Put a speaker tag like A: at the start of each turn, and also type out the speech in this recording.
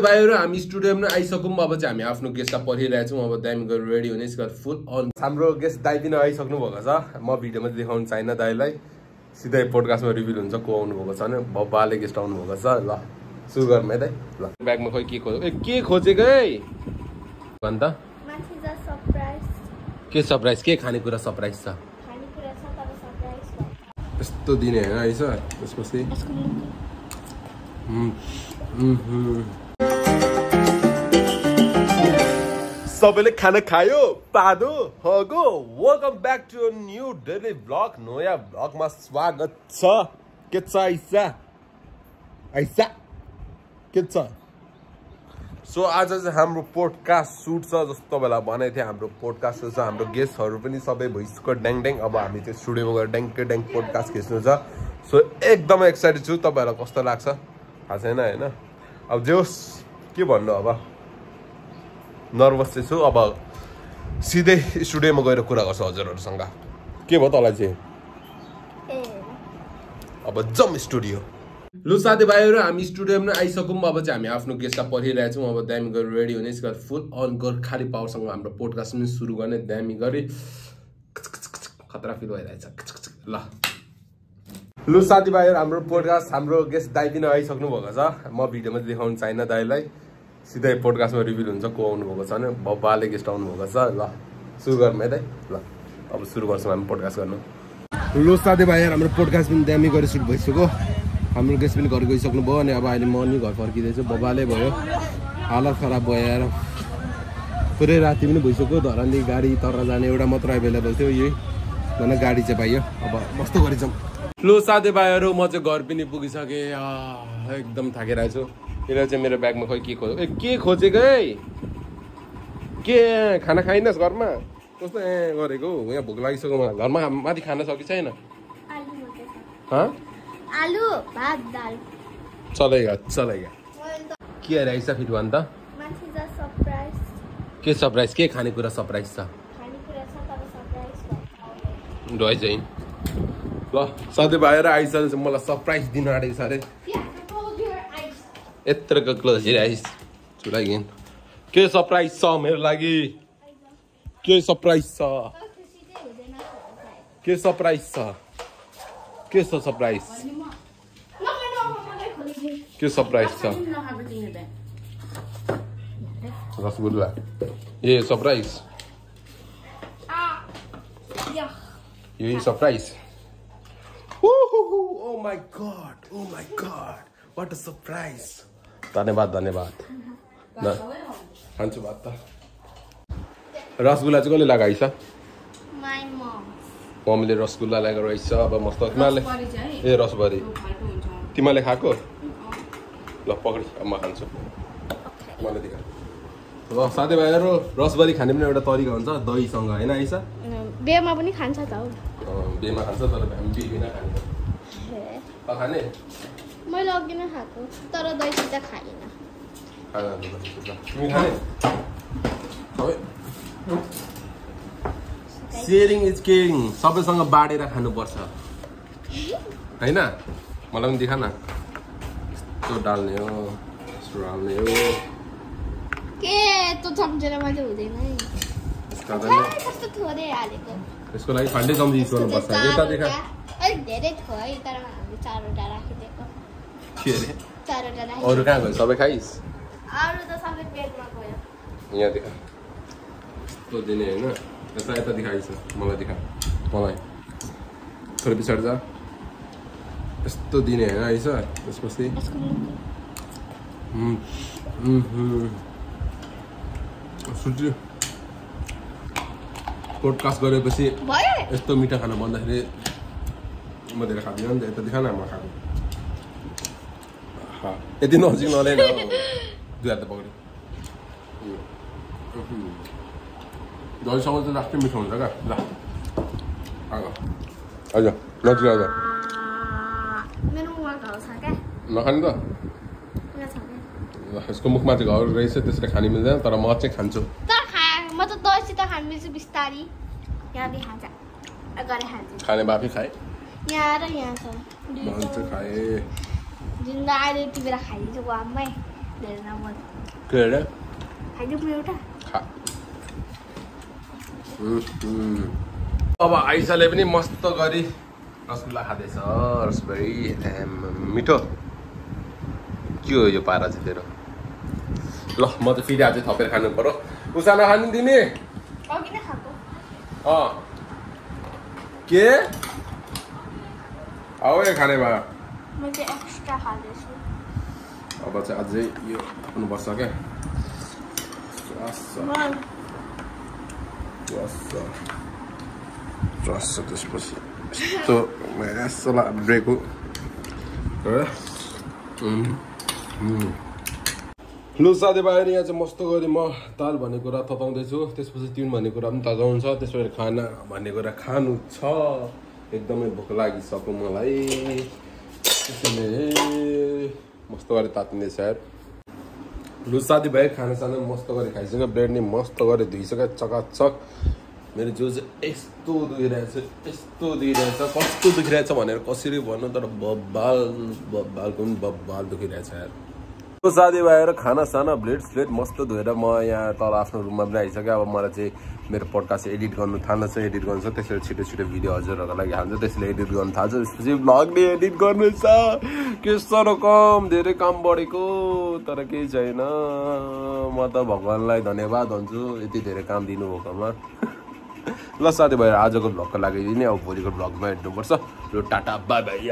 A: भाइहरू हामी स्टुडियोमा आइसकौँ। अब चाहिँ हामी आफ्नो गेस्टलाई पर्खिरहेछौँ अब दामी गरेर रेडी हुने यसको फुल अन हाम्रो गेस्ट दाइ पनि आइसक्नु भएको छ। म भिडियोमा चाहिँ देखाउनु चाहिनँ दाइलाई सिधै पोडकास्टमा रिभिल हुन्छ को आउनु भएको छ भने बब्बाले गेस्ट आउनु भएको छ। ल सुरु गरौँ है दाइ ल। ब्यागमा खोइ के खोज्यो? ए के खोजेको है? अन्त? के सरप्राइज के खानेकुरा सरप्राइज छ?
B: खानेकुरा छ तर सरप्राइज भयो।
A: यस्तो दिने होइन आइस। त्यसपछि सबैले खाना खायो पादो हगो। Welcome back to new daily blog नयाँ ब्लगमा स्वागत छ। के छ आइसा? आइसा? के छ? सो आज चाहिँ हाम्रो पोडकास्ट सुट छ जस्तो तपाईँलाई भनेको थिएँ। हाम्रो पोडकास्ट छ हाम्रो गेस्टहरू पनि सबै भइसक्यो ड्याङ ड्याङ अब हामी चाहिँ स्टुडियोमा गएर ड्याङकै ड्याङ पोडकास्ट खिच्नु छ सो एकदमै एक्साइटेड छु। तपाईँहरूलाई कस्तो लाग्छ? थाहा छैन होइन? अब जे होस् के भन्नु अब? नर्भस चाहिँ छु। अब सिधै स्टुडियोमा गएर कुरा गर्छु हजुरहरूसँग। के भयो तँलाई चाहिँ अब जम स्टुडियो। लु साथीभाइहरू हामी स्टुडियोमा आइसकौँ। अब चाहिँ हामी आफ्नो गेस्टलाई पर्खिरहेछौँ अब दामी गरेर रेडी हुने यसको फुल अन गर खाली पावरसँग हाम्रो पोडकास्ट पनि सुरु गर्ने दामी गरी खतरा फिल भइरहेछ। ल। लु साथीभाइहरू हाम्रो पोडकास्ट हाम्रो गेस्ट दाइ पनि आइसक्नु भएको छ। म भिडियोमा चाहिँ देखाउनु चाहिनँ दाइलाई। सिधै पोडकास्टमा रिभिल हुन्छ को आउनु भएको छ भने बब्बाले गेस्ट आउनु भएको छ ल सुरु गरौँ है दाइ ल अब सुरु गर्छौँ हामी पोडकास्ट गर्नु। लो साथीभाइहरू हाम्रो पोडकास्ट पनि दामी गरी सुट भइसक्यो। हाम्रो गेस्ट पनि घर गइसक्नु भयो अनि अब अहिले म नि घर फर्किँदैछु। बबाले भयो हालत खराब भयो यार। पुरै राति पनि भइसक्यो धरानले गाडी तर जाने एउटा मात्र एभाइलेबल थियो यही। झन् गाडी चाहिँ पाइयो अब कस्तो गरिछौँ लो साथीभाइहरू म चाहिँ घर पनि पुगिसकेँ। एकदम थाकिरहेको छु। यसले चाहिँ मेरो ब्यागमा खोइ के खोज्यो ए के खोजेको है के खाना खाइनस् घरमा कस्तो ए गरेको हौ यहाँ भोक लागिसक्यो मलाई घरमा माथि खान सकि छैन
B: मैले त
A: के रहेछ फेरि भन् त के सरप्राइज के खानेकुरा सरप्राइज छ ल सधैँ भएर आइसकेपछि मलाई सरप्राइज दिन आँटेको छ अरे यत्रोको क्लोज आइस चुलाइगेन के सरप्राइज छ मेरो लागि के सरप्राइज छ के सरप्राइज छ के छ सरप्राइज के सरप्राइज छ रसगुल्ला ए सरप्राइज यही surprise oh my god oh my god what a surprise धन्यवाद धन्यवाद। खान्छु भात त। रसगुल्ला चाहिँ कसले
B: मम
A: मम्मीले रसगुल्ला लगाएको रहेछ। अब मस्त। तिमीहरूले ए रसभरी। तिमीहरूले खाएको? ल पक्रि अब म खान्छु। मलाई दिखा ल साथीभाइहरू रसभरी खाने पनि एउटा तरिका हुन्छ। दहीसँग होइन आइसा?
B: बेमा पनि खान्छ त हौ।
A: बेमा खान्छ तर हामी बिना खान्छ खाने?
B: मैले अघि नै खाएको तर दहीसित खाइनँ।
A: सेयरिङ इज केयरिङ सबैसँग बाँडेर खानुपर्छ। होइन? मलाई पनि देखा न यस्तो डाल्ने हो यस्तो डाल्ने हो।
B: के? त्यो चम्चेरमा चाहिँ हुँदैन है।
A: यसका लागि- फाल्टै चम्ची युज गर्नुपर्छ यता देखा।
B: अलिक धेरै थियो है तर हामीले चारवटा राखिदिएको।
A: के अरे अरू कहाँ गयो सबै खाइस् यहाँ देखा यस्तो दिने होइन यता यता देखाइछ मलाई देखा मलाई थोरै पछाडि जा यस्तो दिने होइन आइस त्यसपछि। सुत्यो पोडकास्ट गरेपछि यस्तो मिठो खाना भन्दाखेरि म धेरै खाँदिनँ नि त यता देखा न म खाएको यति नजिक नल्याइन दुई हात पक्रियो दहीसँग चाहिँ लास्टै मिठो हुन्छ क्या ल हजुर नजिक
B: क्या
A: नखाने त यसको मुखमा चाहिँ घर रहेछ त्यसरी खानु मिल्दैन तर म चाहिँ खान्छु
B: म त दहीसित खानु मिल्छु बिस्तारी यहाँले खान्छ गरेर खान्छु
A: खाने बाफी खाएँ
B: यहाँ र यहाँ छ
A: मैले चाहिँ खाएँ
B: जिन्दा अहिले यति बेला खाइदिन्छु वाममै धेरै नमन।
A: के अरे?
B: खाइदिउँ एउटा.
A: अब आइसाले पनि मस्त गरी रसगुल्ला खाँदैछ रसबेरी मिठो। के हो यो पारा चाहिँ तेरो? ल म त फेरि अझै थपेर खानु पर्यो। उसाना खानु दिने
B: अघि नै खाएको?
A: अँ। के? यो खाने भयो।
B: म चाहिँ एक्स्ट्रा खाँदैछु
A: अब चाहिँ अझै यो हुनुपर्छ क्या रस रस त्यसपछि यस्तो यस्तो ला ब्रेकको लु साथीभाइहरू यहाँ चाहिँ मस्तो गरी म दाल भन्ने कुरा तताउँदैछु त्यसपछि तिन भन्ने कुरा पनि तताउँछ त्यसपछि खाना भन्ने कुरा खानु छ एकदमै भोक लागिसक्यो मलाई मस्तो गरी तातिँदैछ यार लु साथीभाइ खानासाना मस्त गरी खाइसक्यो ब्रेड नि मस्त गरी धुइसक्यो चकाचक मेरो जिउ चाहिँ यस्तो दुखिरहेछ यस्तो दुखिरहेछ कस्तो दुखिरहेछ भनेर कसरी भन्नु तर बब्बाल बब्बालको पनि बब्बाल दुखिरहेछ यार तो साथीभाइहरू खाना साना ब्लेड स्लेट मस्त धोएर म यहाँ तल आफ्नो रुममा पनि आइसक्यो अब मलाई चाहिँ मेरो पोडकास्ट एडिट गर्नु थाल्न छ एडिट गर्नु छ। त्यसरी छिटो छिटो भिडियो हजुरहरूको लागि हाल्छ। त्यसले एडिट गर्नु थाल्छ। त्यसपछि भ्लग नै एडिट गर्नु छ। के साह्रो कम धेरै काम बढेको तर केही छैन। म त भगवान्लाई धन्यवाद भन्छु। यति धेरै काम दिनुभएकोमा। ल साथीभाइहरू आजको भ्लगको लागि नै अब भोलिको भ्लगमा हेर्नुपर्छ ल टाटा बाई बाई